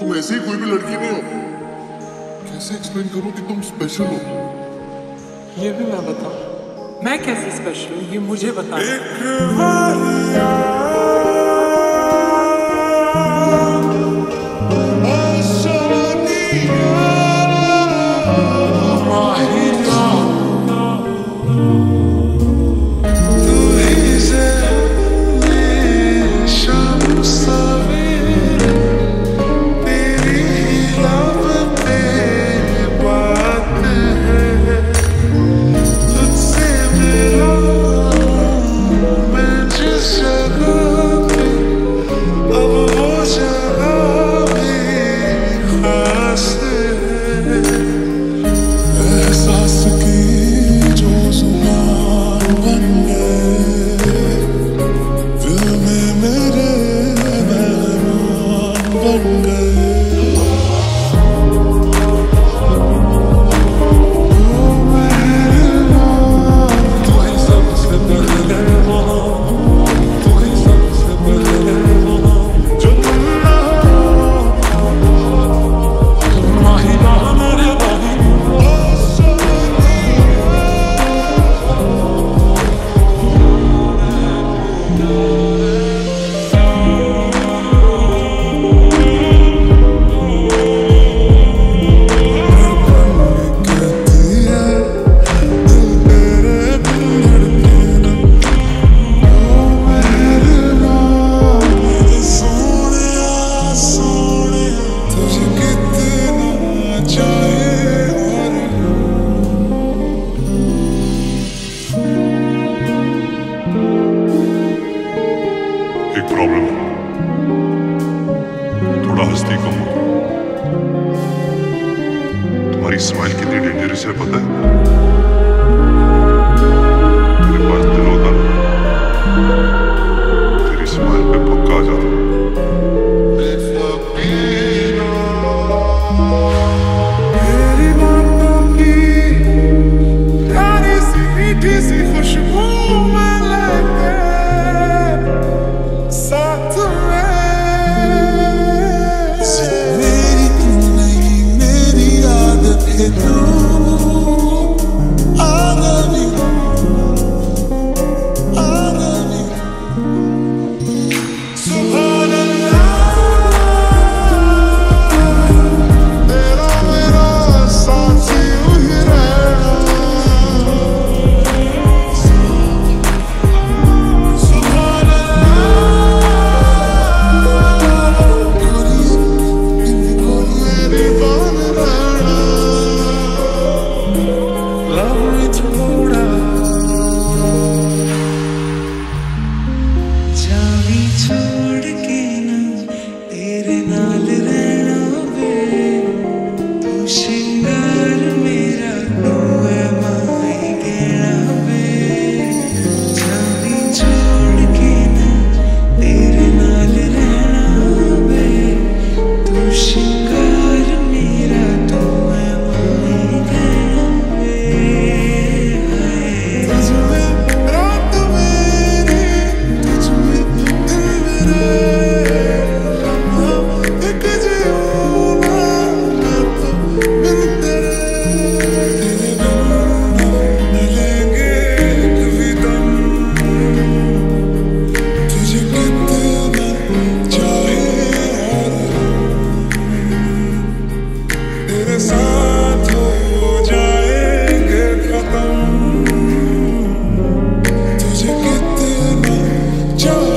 तुम ऐसी कोई भी लड़की नहीं हो। कैसे एक्सप्लेन करूँ कि तुम स्पेशल हो? ये भी मैं बताऊँ। मैं कैसे स्पेशल हूँ ये मुझे बताओ प्रॉब्लम थोड़ा हंसती कम हो। तुम्हारी स्माइल कितनी डेंजरस है पता है? Joe.